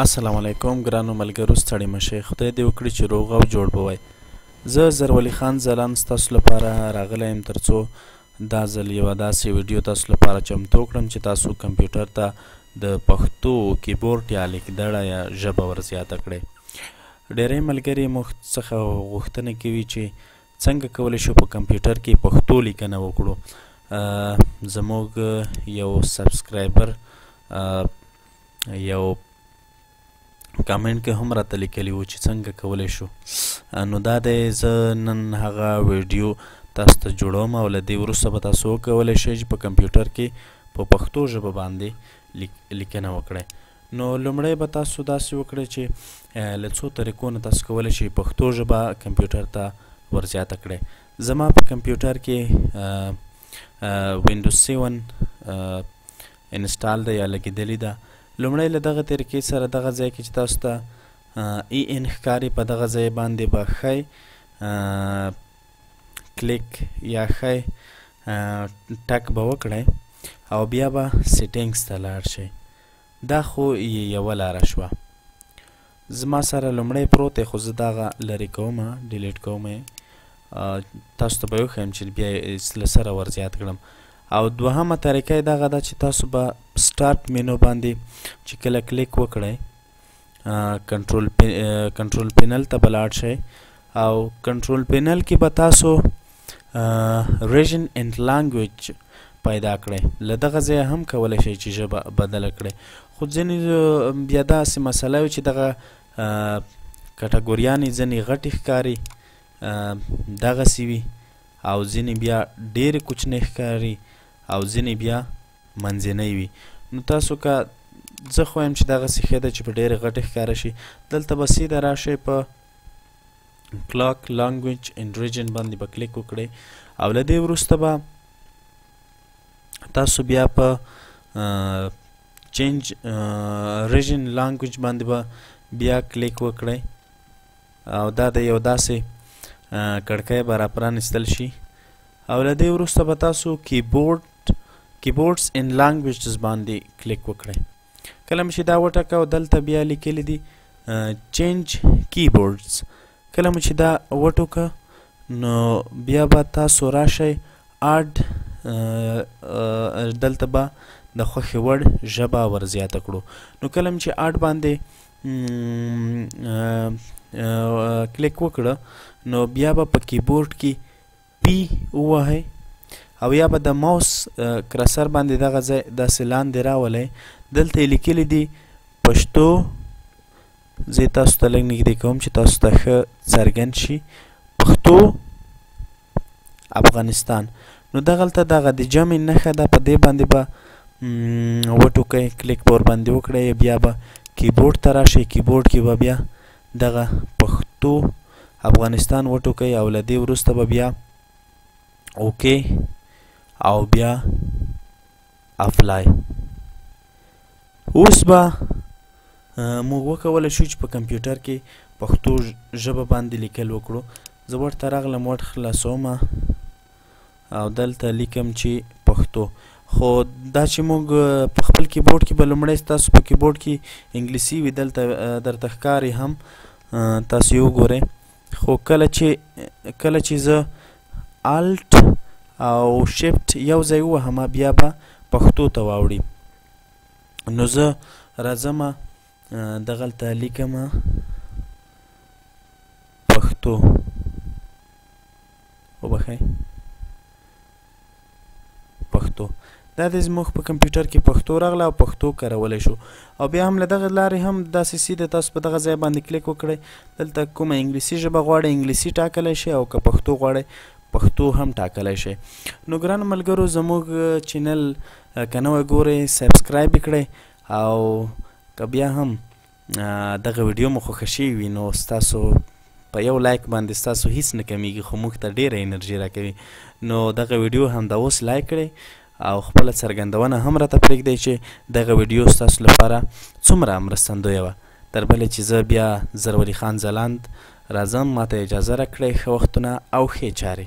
السلام علیکم ګرانو ملګرو ستړي مشه خدای دې وکړي چې روغ او جوړ به وای زه زرولی خان ځلان ستاسو لپاره راغلی یم ترڅو دا ځل یوه داسې ویډیو تاسو لپاره چمتو کړم چې تاسو کمپیوټر ته د پښتو کیبورډ یا لیکدړه یا ژبه ورزیاته کړئ ډېری ملګري موږ څخه غوښتنه کوي چې څنګه کولی شو په کمپیوټر کې پښتو لیکنه وکړو زموږ یو سبسکرایبر یو کامنټ کې هم راته لیکلی و چې څنګه کولی شو نو دا دی زه نن هغه ویډیو تاسو ته جوړوم او له دې وروسته به تاسو وکولی شئ چې په کمپیوټر کې په پښتو ژبه باندې لیکنه وکړئ نو لومړی به تاسو داسې وکړئ چې له څو طریقو نه تاسو کولی شئ پښتو ژبه کمپیوټر ته ورزیاته کړئ زما په کمپیوټر کې وینډوز 7 انسټال ده یا لګېدلې ده لومړی له دغه طریقې سره دغه ځای کې چې تاسو ته ای ان ښکاري په دغه ځای باندې به ښی کلیک یا ښه ټک به وکړئ او بیا به سیټینګز ته لاړ شئ دا خو یې یوه لاره شوه زما سره لومړی پروت دی خو زه دغه لرې کوم ډیلیټ کوم تاسو ته به یې وښیم چې بیا یې له سره ور زیات کړم او دوهمه طریقه یې دغه ده چې تاسو به سټارټ مینو باندې چې کله کلیک وکړئ کنټرول کنټرول پینل ته به لاړ شئ او کنټرول پینل کې به تاسو ریژن اینډ لانګویج پیدا کړئ له دغه ځایه هم کولی شئ چې ژبه بدله کړئ خو ځینې بیا داسې مسله وي چې دغه کټګوریانې ځینې غټې ښکاري دغسې وي او ځینې بیا ډېرې کوچنۍ ښکاري او ځینې بیا منځنۍ وي نو تاسو که زه خو وایم چې دغه سیخه ده چې په ډېرې غټې ښکاره شي دلته به سیده راشئ په کلاک لانګویج اینډ ریجن باندې به کلیک وکړئ او له دې وروسته به تاسو بیا په چینج ریجن لانګویج باندې به بیا کلیک وکړئ او دا د یو داسې کړکۍ به را پرانیستل شي او له دې وروسته به تاسو کیبورډ کیبورډز ان لانګویجز باندې کلیک وکړئ کله مې چې دا وټکاو دلته بیا لیکلی دي چینج کیبورډز کله مو چې دا وټوکه نو بیا به تاسو راشئ اډ دلته به د خوښې وړ ژبه ور زیاته کړو نو کله چې اډ باندې کلیک وکړه نو بیا به په کیبورډ کې پی ووهئ او یا به د ماوس کرسر باندې دغه ځای داسې لاندې راولئ دلته یې لیکلي دي پښتو زه تاسو ته لږ نږدې کوم چې تاسو ته ښه څرګند شي پښتو افغانستان نو دغلته دغه د جمع نښه ده په دې باندې به وټوکئ کلیک به ورباندې وکړئ بیا به کیبورډ ته راشئ کیبورډ کې به بیا دغه پښتو افغانستان وټوکئ او له دې وروسته به بیا اوکې او بیا افلای اوس به موږ وکولی شو چې په کمپیوټر کې پښتو ژبه باندې لیکل وکړو زه ورته راغلم ورته خلاصوم او دلته لیکم چې پښتو خو دا چې موږ په خپل کیبورډ کې به لومړی ستاسو په کیبورډ کې انګلیسي وي دلته درته ښکاري هم تاسو یې وګورئ خو کله چې کله چې زه الټ او شیفټ یو ځای ووهم بیا به پښتو ته واوړي نو زه راځم دغلته لیکم پښتو وبخښئ پښتو دا د زموږ په کمپیوټر کې پښتو راغله او پښتو کارولای شو او بیا هم له دغه لارې هم داسې سي د تاسو په دغه ځای باندې کلیک وکړئ دلته کومه انګلیسي ژبه غواړئ انګلیسي ټاکلی شئ او که پښتو غواړئ پښتو هم ټاکلی شئ نو ګران ملګرو زموږ چینل که نوی ګورئ سبسکرایب کړئ او که بیا هم دغه ویډیو مو خوښه شوې وي نو ستاسو په یو لایک باندې ستاسو هیڅ نه کمیږي خو موږ ته ډیره انرژي راکوي نو دغه ویډیو هم دا اوس لایک کړئ او خپل څرګندونه هم راته پرېږدئ چې دغه ویډیو ستاسو لپاره څومره مرستندویه وه تر بلې چې زه بیا زرولی خان ځلاند راځم ماته اجازه راکړئ ښه وختونه او ښې چارې